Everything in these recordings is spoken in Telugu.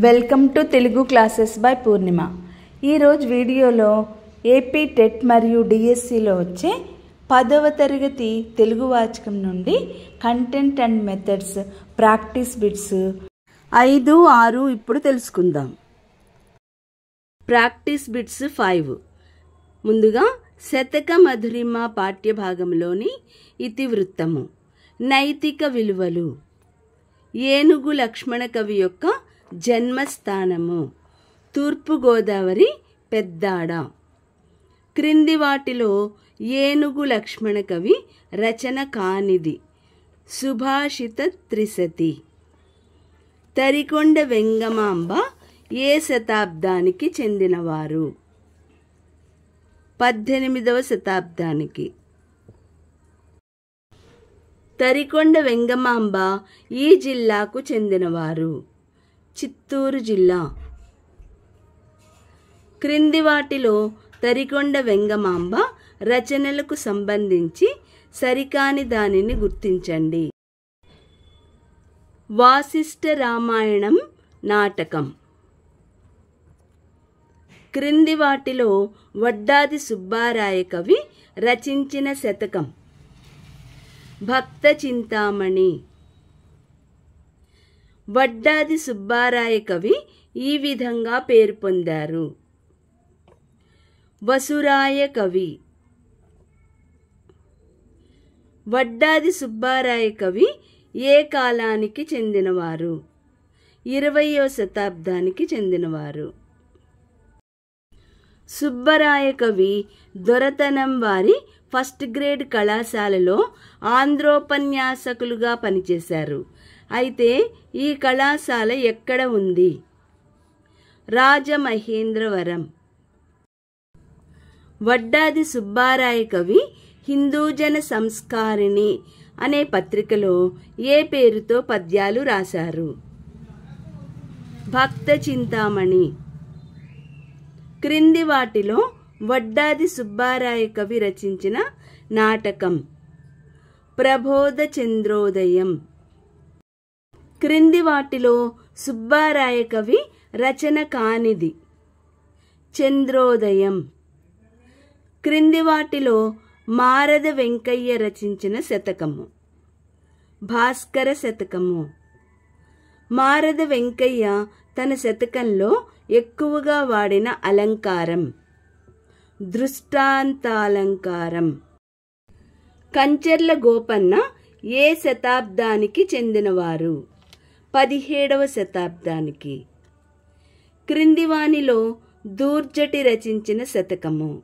Welcome to Telugu classes by Purnima. ఈరోజు వీడియోలో ఏపీ టెట్ మరియు డిఎస్సిలో వచ్చే పదవ తరగతి తెలుగు వాచకం నుండి content and methods practice bits ఐదు ఆరు ఇప్పుడు తెలుసుకుందాం. Practice bits five. ముందుగా శతక మధురిమ పాఠ్యభాగంలోని ఇతివృత్తము. నైతిక విలువలు. ఏనుగు లక్ష్మణ కవి యొక్క జన్మస్థానము. తూర్పుగోదావరి పెద్దాడ. క్రింది వాటిలో ఏనుగు లక్ష్మణ కవి రచన కానిది. సుభాషిత త్రిశతి. తరికొండ వెంగమాంబ ఏ శతాబ్దానికి చెందినవారు? పద్దెనిమిదవ శతాబ్దానికి. తరికొండ వెంగమాంబ ఈ జిల్లాకు చెందినవారు? చిత్తూరు జిల్లా. క్రింది వాటిలో తరికొండ వెంగమాంబ రచనలకు సంబంధించి సరికాని దానిని గుర్తించండి. వాసిష్ఠ రామాయణం నాటకం. క్రింది వాటిలో వడ్డాది సుబ్బారాయ కవి రచించిన శతకం. భక్త చింతామణి. వడ్డాది సుబ్బారాయ కవి ఈ విధంగా పేరు పొందారు. వసురాయ కవి. వడ్డాది సుబ్బారాయ కవి ఏ కాలానికి చెందినవారు? ఇరవయో శతాబ్దానికి చెందినవారు. సుబ్బరాయ కవి దొరతనం వారి ఫస్ట్ గ్రేడ్ కళాశాలలో ఆంధ్రోపన్యాసకులుగా పనిచేశారు. అయితే ఈ కళాశాల ఎక్కడ ఉంది? రాజమహేంద్రవరం. వడ్డాది సుబ్బారాయ కవి హిందూజన సంస్కారిణి అనే పత్రికలో ఏ పేరుతో పద్యాలు రాశారు? భక్త చింతామణి. క్రింది వాటిలో వడ్డాది సుబ్బారాయ కవి రచించిన నాటకం ప్రబోధ చంద్రోదయం. క్రింది వాటిలో సుబ్బారాయ కవి రచన కానిది. చంద్రోదయం. క్రింది వాటిలో మారద వెంకయ్య రచించిన శతకము. భాస్కర శతకము. మారద వెంకయ్య తన శతకంలో ఎక్కువగా వాడిన అలంకారం. దృష్టాంతాలంకారం. కంచెర్ల గోపన్న ఏ శతాబ్దానికి చెందినవారు? పదిహేడవ శతాబ్దానికి క్రిందివానిలో దూర్జటి రచించిన శతకము.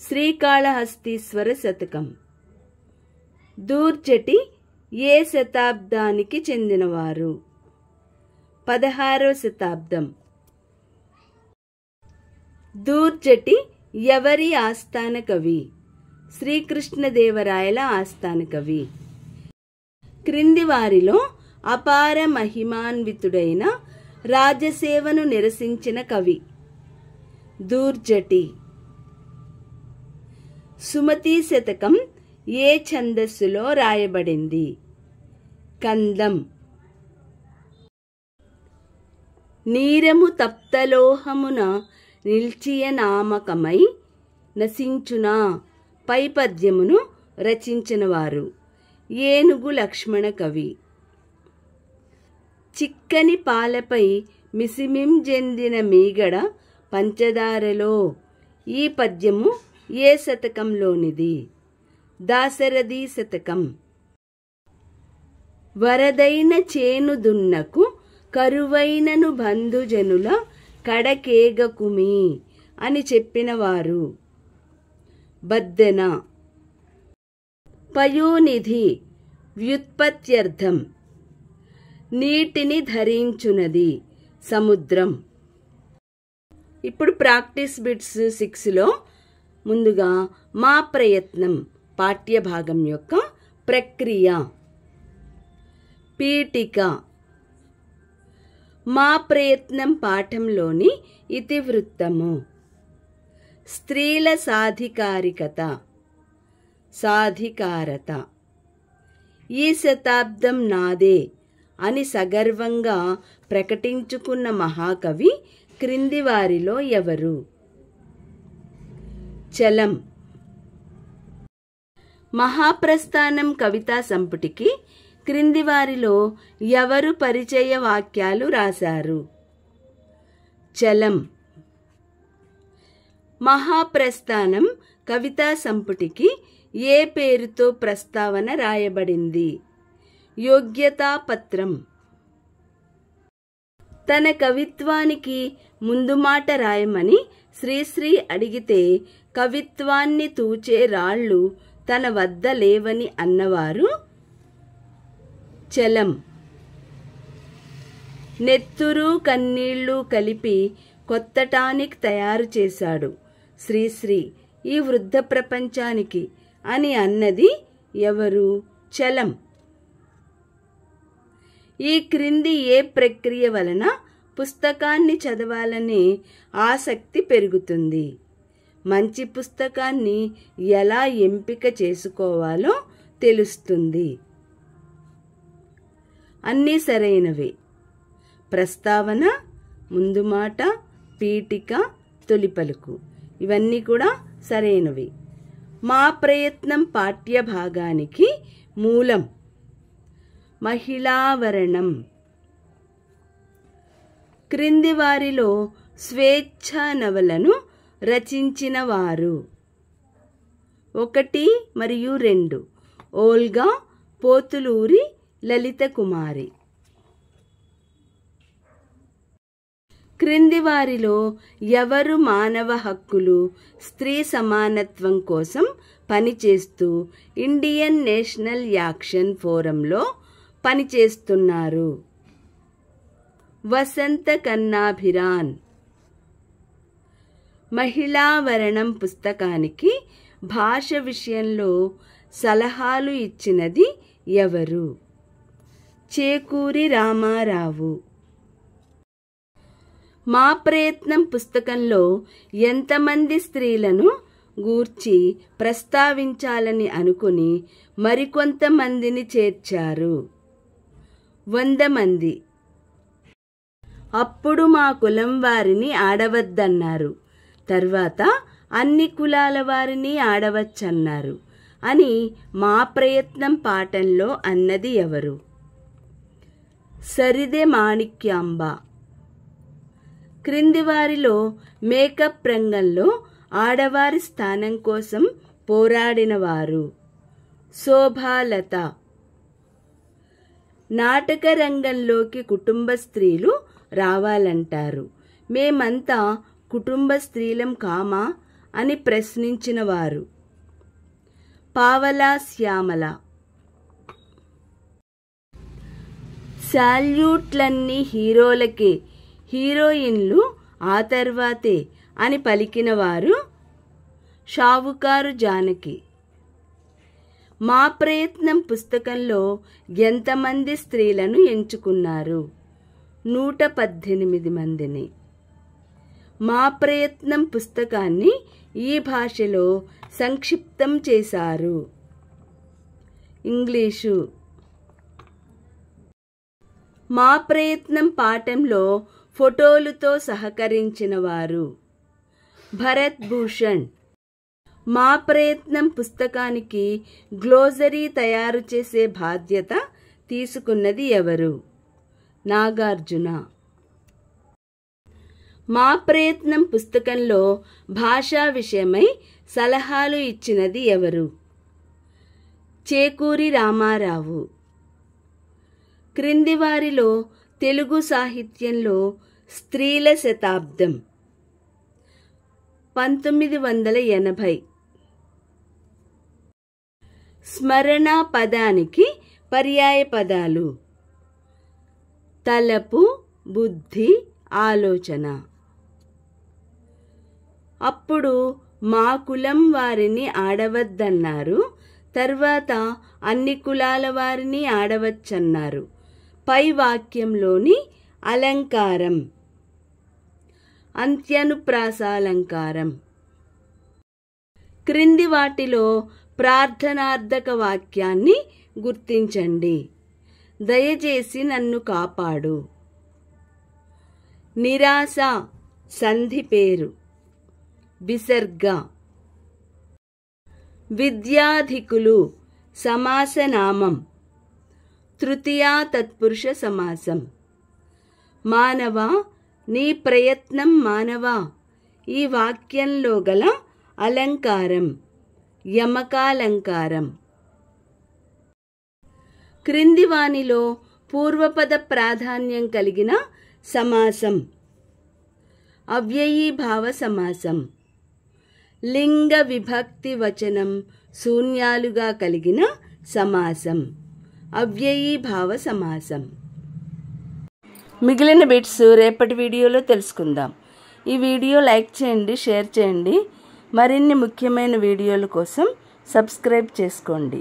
శ్రీకాళహస్తీశ్వర శతకం. దూర్జటి ఏ శతాబ్దానికి చెందినవారు? పదహారవ శతాబ్దం. దూర్జటి ఎవరి ఆస్థాన కవి? శ్రీకృష్ణదేవరాయల ఆస్థాన కవి. క్రింది వారిలో అపార మహిమాన్వితుడైన రాజసేవను నిరసించిన కవి. దూర్జటి. సుమతి శతకం ఏ ఛందస్సులో రాయబడింది? కందం. నీరము తప్తలోహమున నిల్చియ నామకమై నశించునా పై పద్యమును రచించినవారు. ఏనుగు లక్ష్మణ కవి. చిక్కని పాలపై మిసిమిం చెందిన మీగడ పంచదారలో. ఈ పద్యము ఏ శతకంలోనిది? దాశరథి శతకం. వరదైన చేను దున్నకు కరువైనను బంధుజనుల కడకేగకుమి అని చెప్పినవారు. బద్దెన. పయోనిధి. వ్యుత్పత్త్యర్థం. నీటిని ధరించునది. సముద్రం. ఇప్పుడు ప్రాక్టీస్ బిట్స్ సిక్స్లో ముందుగా మా ప్రయత్నం పాఠ్యభాగం యొక్క ప్రక్రియ. పీఠిక. మా ప్రయత్నం పాఠంలోని ఇతివృత్తము. స్త్రీల సాధికారికత. సాధికారత. ఈ శతాబ్దం నాదే. అని సగర్వంగా ప్రకటించుకున్న మహాకవి క్రింది వారిలో ఎవరు? చలం. మహాప్రస్థానం కవితా సంపుటికి క్రింది వారిలో ఎవరు పరిచయ వాక్యాలు రాశారు? చలం. మహాప్రస్థానం కవితా సంపుటికి ఏ పేరుతో ప్రస్తావన రాయబడింది? యోగ్యతా పత్రం తన కవిత్వానికి ముందు మాట రాయమని శ్రీశ్రీ అడిగితే కవిత్వాన్ని తూచే రాళ్ళు తన వద్ద లేవని అన్నవారు చలం. నెత్తురు కన్నీళ్ళు కలిపి కొత్త టానిక్ తయారు చేశాడు శ్రీశ్రీ ఈ వృద్ధ ప్రపంచానికి అని అన్నది ఎవరు? చలం. ఈ క్రింది ఏ ప్రక్రియ వలన పుస్తకాన్ని చదవాలనే ఆసక్తి పెరుగుతుంది? మంచి పుస్తకాన్ని ఎలా ఎంపిక చేసుకోవాలో తెలుస్తుంది. అన్నీ సరైనవే. ప్రస్తావన ముందు మాట పీఠిక తొలిపలుకు ఇవన్నీ కూడా సరైనవి. మా ప్రయత్నం పాఠ్య భాగానికి మూలం. మహిళావరణం. క్రింది వారిలో స్వేచ్ఛ నవలను రచించిన వారు ఒకటి మరియు రెండు. ఓల్గా పోతులూరి లలిత కుమారి. క్రింది వారిలో ఎవరు మానవ హక్కులు స్త్రీ సమానత్వం కోసం పనిచేస్తూ ఇండియన్ నేషనల్ యాక్షన్ ఫోరంలో పనిచేస్తున్నారు వసంత కన్నాభిరాన్. మహిళావరణం పుస్తకానికి భాష విషయంలో సలహాలు ఇచ్చినది ఎవరు? చేకూరి రామారావు. మా ప్రయత్నం పుస్తకంలో ఎంతమంది స్త్రీలను గూర్చి ప్రస్తావించాలని అనుకుని మరికొంతమందిని చేర్చారు. వంద మంది. అప్పుడు మా కులం వారిని ఆడవద్దన్నారు. తర్వాత అన్ని కులాల వారిని ఆడవచ్చన్నారు అని మా ప్రయత్నం పాఠంలో అన్నది ఎవరు? సరిదే మాణిక్యాంబ. క్రింది వారిలో మేకప్ రంగంలో ఆడవారి స్థానం కోసం పోరాడినవారు శోభాలత. నాటక రంగంలోకి కుటుంబ స్త్రీలు రావాలంటారు. మేమంతా కుటుంబ స్త్రీలం కామా? అని ప్రశ్నించిన వారు. పావలా శ్యామల. శాల్యూట్లన్నీ హీరోలకే హీరోయిన్లు ఆ తర్వాతే అని పలికిన వారు షావుకారు జానకి. మా ప్రయత్నం పుస్తకంలో ఎంతమంది స్త్రీలను ఎంచుకున్నారు? నూట పద్దెనిమిది మందిని. మా ప్రయత్నం పుస్తకాన్ని ఈ భాషలో సంక్షిప్తం చేశారు. ఇంగ్లీషు. మా ప్రయత్నం పాఠంలో ఫోటోలతో సహకరించిన వారు భరత్ భూషణ్. మా ప్రయత్నం పుస్తకానికి గ్లోజరీ తయారు చేసే బాధ్యత తీసుకున్నది ఎవరు? నాగార్జున. మా ప్రయత్నం పుస్తకంలో భాషా విషయమై సలహాలు ఇచ్చినది ఎవరు? చేకూరి రామారావు. క్రింది వారిలో తెలుగు సాహిత్యంలో స్త్రీల శతాబ్దం. పంతొమ్మిది వందల ఎనభై. స్మరణ పదానికి పర్యాయ పదాలు. తలపు బుద్ధి ఆలోచన. అప్పుడు మా కులం వారిని ఆడవద్దన్నారు తర్వాత అన్ని కులాల వారిని ఆడవచ్చన్నారు. పై వాక్యంలోని అలంకారం. అంత్యనుప్రాసాలంకారం. క్రింది వాటిలో ప్రార్థనార్థక వాక్యాన్ని గుర్తించండి. దయచేసి నన్ను కాపాడు. నిరాశ సంధి పేరు. విసర్గ. విద్యాధికులు సమాసనామం. తృతీయా తత్పురుష సమాసం. మానవ నీ ప్రయత్నం మానవ. ఈ వాక్యంలో గల అలంకారం. యమకాలంకారం. క్రింది వానిలో పూర్వపద ప్రాధాన్యం కలిగిన సమాసం. అవ్యయీభావ సమాసం. లింగ విభక్తి వచనం శూన్యాలుగా కలిగిన సమాసం. అవ్యయీభావ సమాసం. మిగిలిన బిట్స్ రేపటి వీడియోలో తెలుసుకుందాం. ఈ వీడియో లైక్ చేయండి షేర్ చేయండి. మరిన్ని ముఖ్యమైన వీడియోల కోసం సబ్స్క్రైబ్ చేసుకోండి.